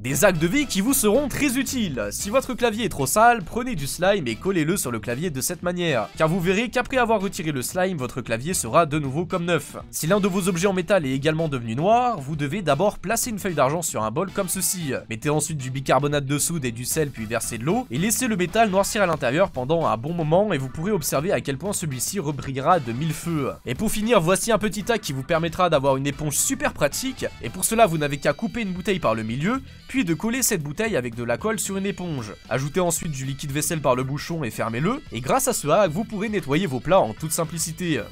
Des actes de vie qui vous seront très utiles. Si votre clavier est trop sale, prenez du slime et collez-le sur le clavier de cette manière, car vous verrez qu'après avoir retiré le slime, votre clavier sera de nouveau comme neuf. Si l'un de vos objets en métal est également devenu noir, vous devez d'abord placer une feuille d'argent sur un bol comme ceci. Mettez ensuite du bicarbonate de soude et du sel puis versez de l'eau, et laissez le métal noircir à l'intérieur pendant un bon moment et vous pourrez observer à quel point celui-ci rebrillera de mille feux. Et pour finir, voici un petit hack qui vous permettra d'avoir une éponge super pratique, et pour cela vous n'avez qu'à couper une bouteille par le milieu, puis de coller cette bouteille avec de la colle sur une éponge. Ajoutez ensuite du liquide vaisselle par le bouchon et fermez-le, et grâce à ce hack, vous pourrez nettoyer vos plats en toute simplicité.